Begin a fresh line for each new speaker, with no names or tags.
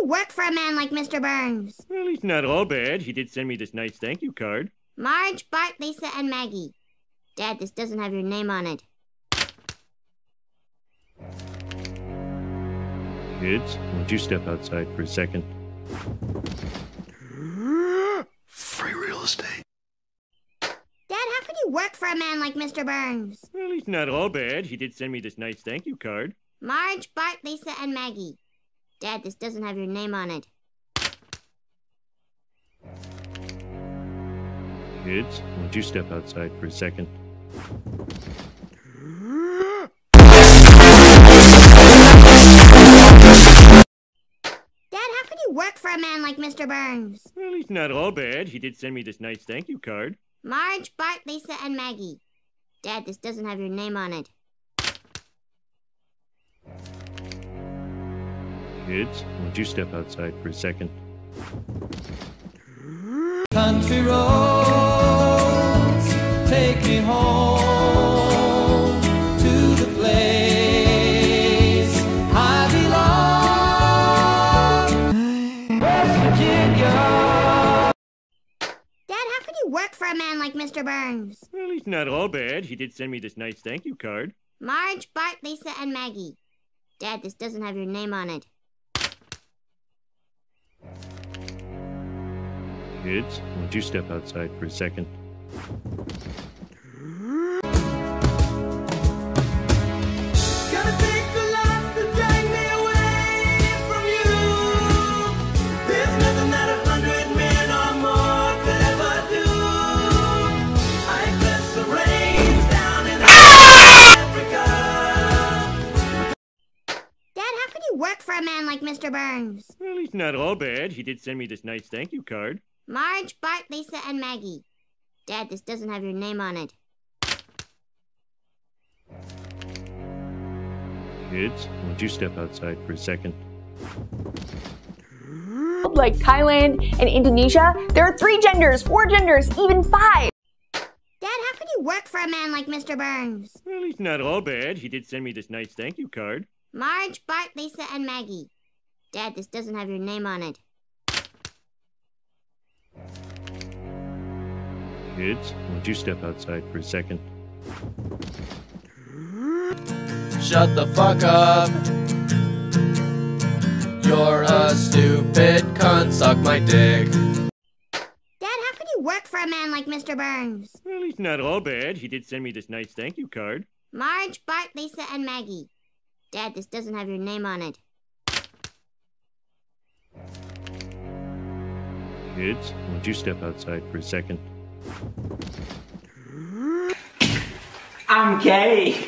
you work for a man like Mr. Burns?
Well, he's not all bad. He did send me this nice thank you card.
Marge, Bart, Lisa, and Maggie. Dad, this doesn't have your name on it.
Kids, won't you step outside for a second?
Free real estate.
Dad, how could you work for a man like Mr. Burns?
Well, he's not all bad. He did send me this nice thank you card.
Marge, Bart, Lisa, and Maggie. Dad, this doesn't have your name on it.
Kids, won't you step outside for a second?
Dad, how could you work for a man like Mr. Burns?
Well, he's not all bad. He did send me this nice thank you card.
Marge, Bart, Lisa, and Maggie. Dad, this doesn't have your name on it.
Kids, won't you step outside for a second?
Country roads take me home to the place I belong. West Virginia.
Dad, how could you work for a man like Mr. Burns?
Well, he's not all bad. He did send me this nice thank you card.
Marge, Bart, Lisa, and Maggie. Dad, this doesn't have your name on it.
Rains down in Africa.
Dad, how could you work for a man like Mr. Burns?
Well, he's not all bad. He did send me this nice thank you card.
Marge, Bart, Lisa, and Maggie. Dad, this doesn't have your name on it.
Kids, won't you step outside for a second?
Like Thailand and Indonesia, there are three genders, four genders, even five.
Dad, how could you work for a man like Mr. Burns?
Well, he's not all bad. He did send me this nice thank you card.
Marge, Bart, Lisa, and Maggie. Dad, this doesn't have your name on it.
Kids, won't you step outside for a second?
Shut the fuck up. You're a stupid cunt, suck my dick.
Dad, how could you work for a man like Mr. Burns?
Well, he's not all bad. He did send me this nice thank you card.
Marge, Bart, Lisa, and Maggie. Dad, this doesn't have your name on it.
Kids, won't you step outside for a second?
I'm gay.